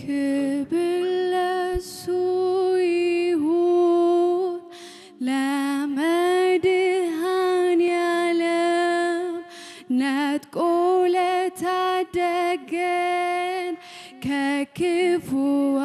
ክብር ለሱ ይሁን ለመድኃኔዓለም ነጥቆ ለታደገን ከክፉዋ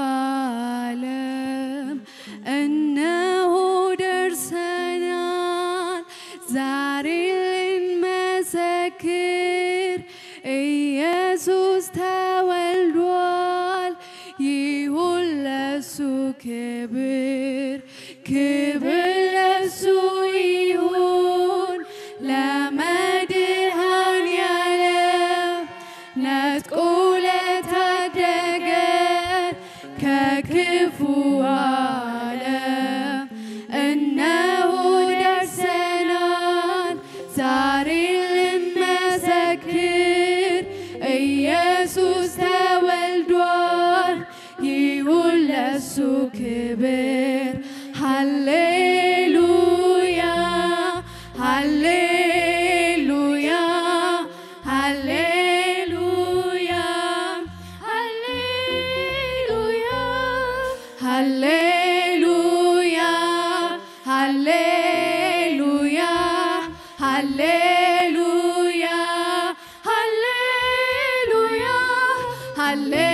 Jesús te el y un lazo que ve. Dale.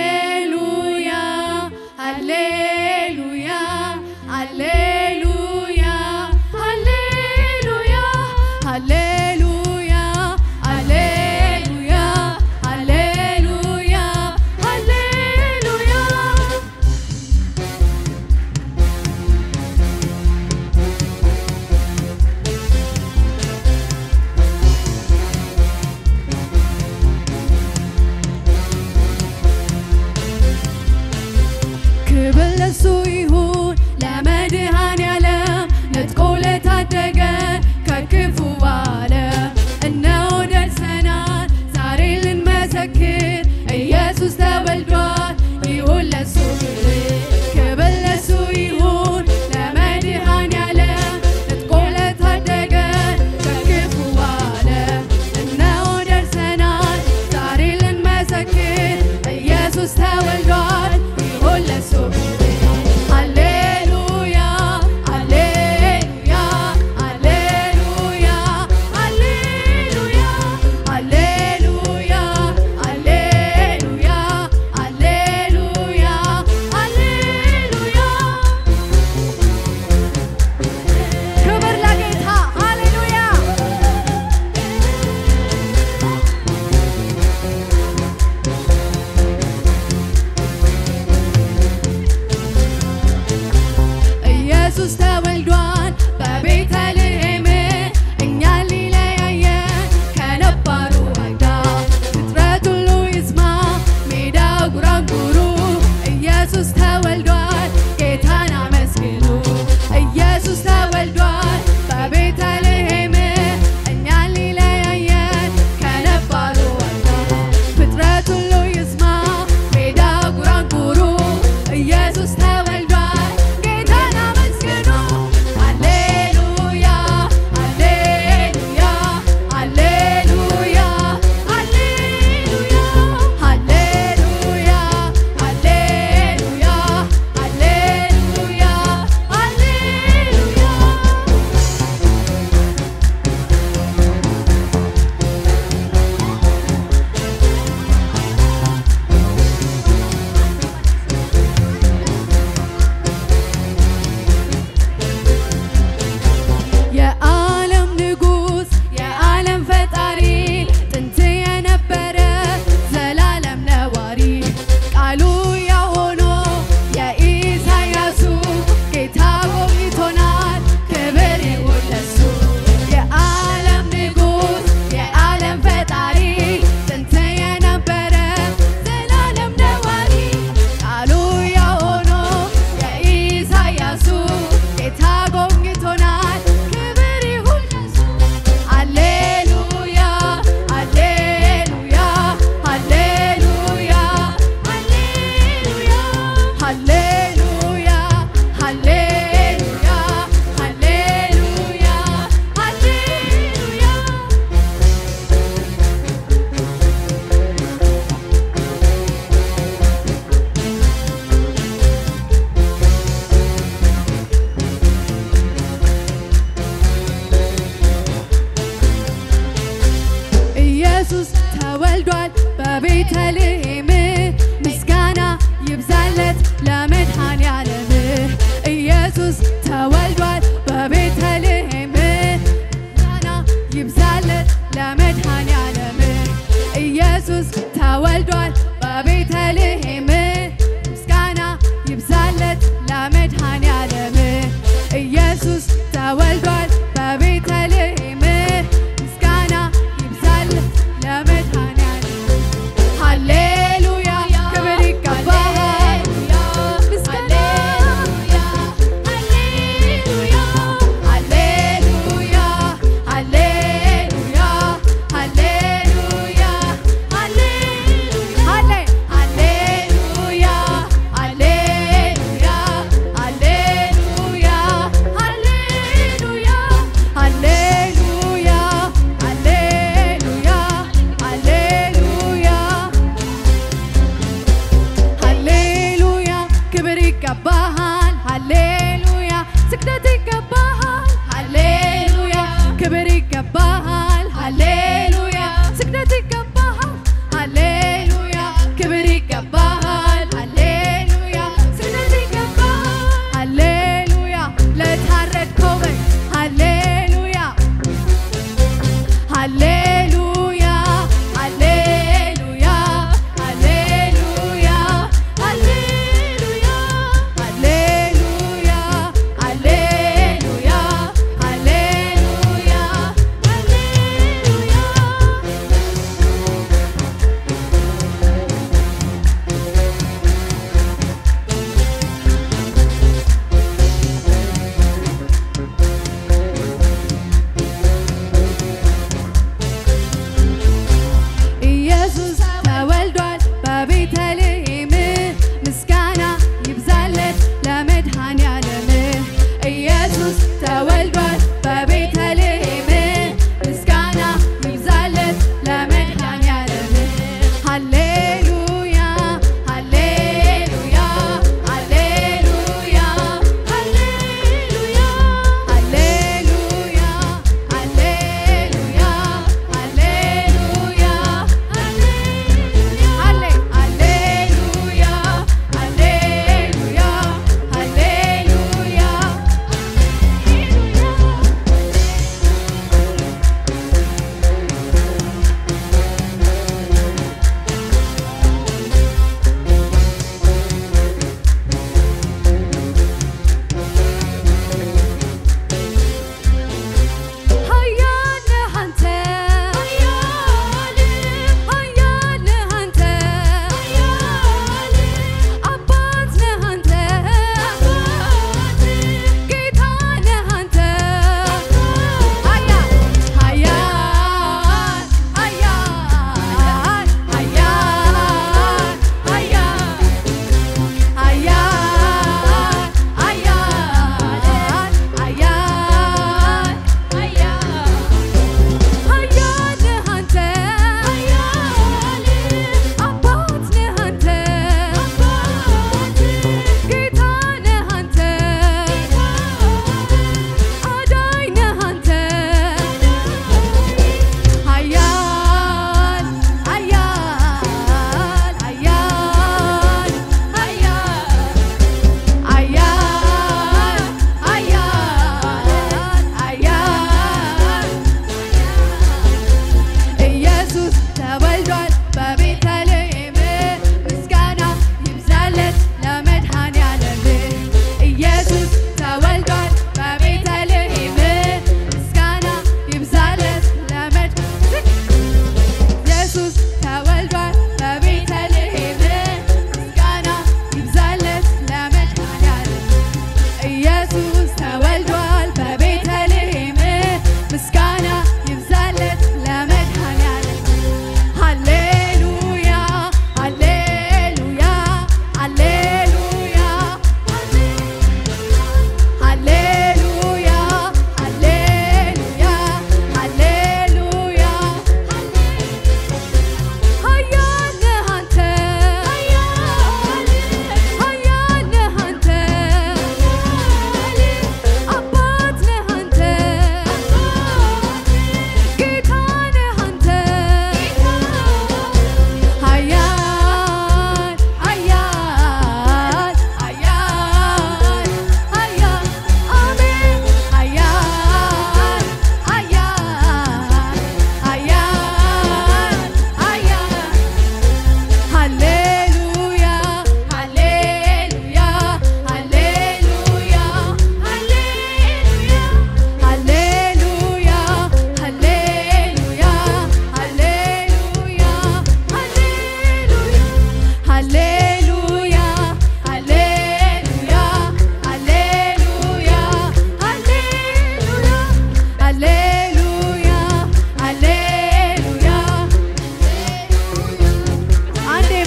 Ale.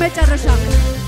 fecha rayada.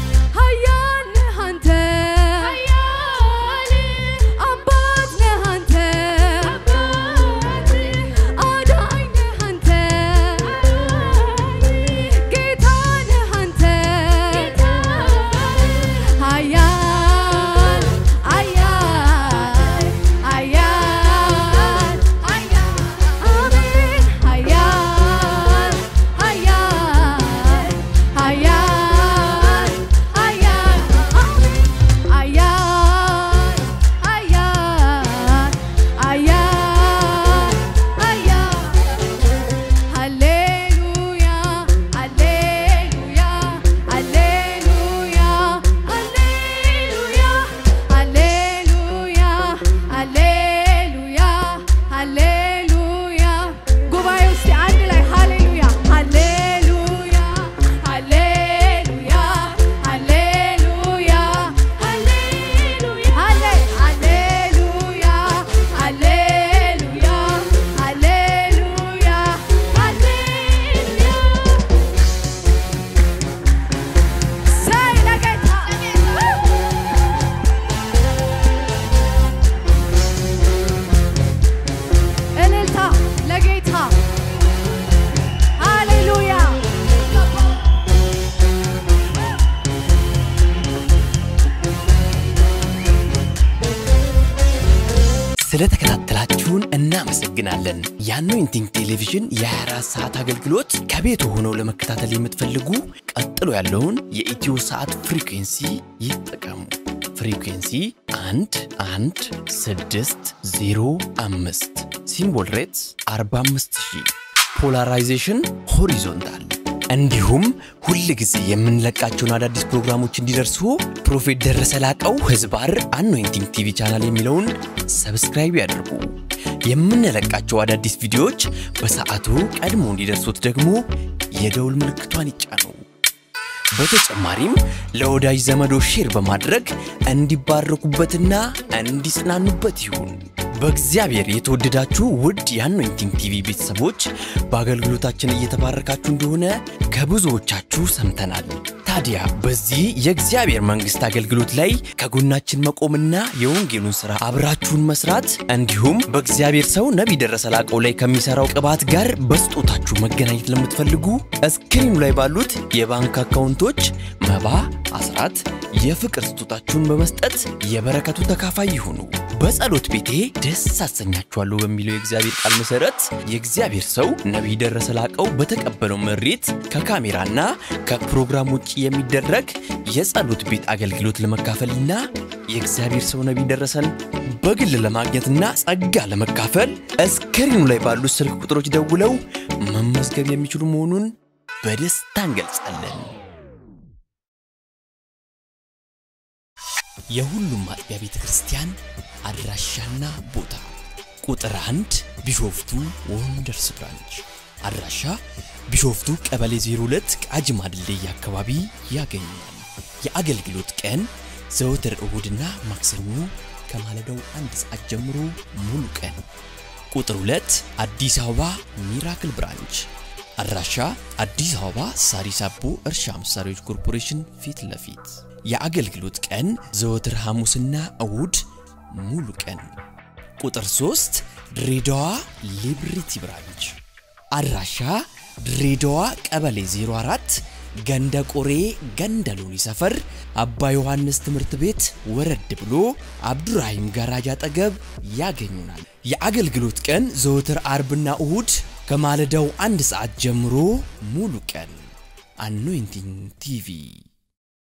ስለተከታተላችሁን እናመሰግናለን። የአኖይንቲንግ ቴሌቪዥን የ24 ሰዓት አገልግሎት ከቤት ሆነው ለመከታተል የምትፈልጉ ቀጥሎ ያለውን የኢትዮ ሰዓት frequency ይጠቀሙ። frequency 1 1 6 0 5 symbol rates 45000 polarization horizontal እንዲሁም ሁል ጊዜ የምንለቃቸውን አዳዲስ ፕሮግራሞች እንዲደርሱ Prophet ደረሰ ላቀው ህዝባር አኖይንቲንግ ቲቪ ቻናል የሚለውን subscribe ያድርጉ። የምንለቃቸው አዳዲስ ቪዲዮዎች በሰዓቱ ቀድሞ እንዲደርሱት ደግሞ የደውል ምልክቷን ይጫኑ። በተጨማሪም ለወዳጅ ዘመዶ share በማድረግ እንዲባረኩበትና እንዲጽናኑበት ይሁን። በእግዚአብሔር የተወደዳችሁ ውድ የአኖይንቲንግ ቲቪ ቤተሰቦች በአገልግሎታችን እየተባረካችሁ እንደሆነ ከብዙዎቻችሁ ሰምተናል። ታዲያ በዚህ የእግዚአብሔር መንግሥት አገልግሎት ላይ ከጎናችን መቆምና የወንጌሉን ሥራ አብራችሁን መስራት እንዲሁም በእግዚአብሔር ሰው ነቢይ ደረሰ ላቀው ላይ ከሚሠራው ቅባት ጋር በስጦታችሁ መገናኘት ለምትፈልጉ እስክሪኑ ላይ ባሉት የባንክ አካውንቶች መባ፣ አስራት፣ የፍቅር ስጦታችሁን በመስጠት የበረከቱ ተካፋይ ይሁኑ። በጸሎት ቤቴ ደስ አሰኛችኋለሁ በሚለው የእግዚአብሔር ቃል መሰረት የእግዚአብሔር ሰው ነቢይ ደረሰ ላቀው በተቀበለው መሬት ከካሜራና ከፕሮግራም ውጭ የሚደረግ የጸሎት ቤት አገልግሎት ለመካፈልና የእግዚአብሔር ሰው ነቢይ ደረሰን በግል ለማግኘትና ጸጋ ለመካፈል እስክሪኑ ላይ ባሉት ስልክ ቁጥሮች ደውለው መመዝገብ የሚችሉ መሆኑን በደስታ እንገልጻለን። የሁሉም አጥቢያ ቤተ ክርስቲያን አድራሻና ቦታ ቁጥር አንድ ቢሾፍቱ ወንደርስ branch አድራሻ ቢሾፍቱ ቀበሌ 02 ቃጂማ ድልድይ አካባቢ ያገኙናል። የአገልግሎት ቀን ዘወትር እሁድና ማክሰኞ ከማለዳው አንድ ሰዓት ጀምሮ ሙሉ ቀን። ቁጥር 2 አዲስ አበባ ሚራክል branch አድራሻ አዲስ አበባ ሳሪስ አቦ እርሻ መሳሪያዎች ኮርፖሬሽን ፊት ለፊት የአገልግሎት ቀን ዘወትር ሐሙስና እሁድ ሙሉ ቀን። ቁጥር 3 ድሬዳዋ ሊብሪቲ branch አድራሻ ድሬዳዋ ቀበሌ 04 ገንደ ቆሬ ገንደ ሎኒ ሰፈር አባ ዮሐንስ ትምህርት ቤት ወረድ ብሎ አብዱራሂም ጋራጅ አጠገብ ያገኙናል። የአገልግሎት ቀን ዘወትር አርብና እሁድ ከማለዳው አንድ ሰዓት ጀምሮ ሙሉ ቀን። አኖይንቲንግ ቲቪ